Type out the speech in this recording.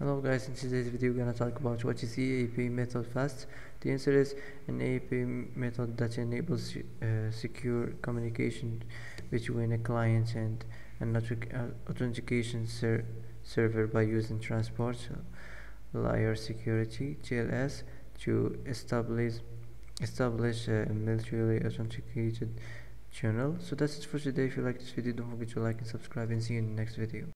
Hello guys, in today's video we're gonna talk about what is the method fast. The answer is an EAP method that enables uh, secure communication between a client and an uh, authentication ser server by using transport layer security TLS to establish establish a mutually authenticated channel. So that's it for today. If you like this video, don't forget to like and subscribe and see you in the next video.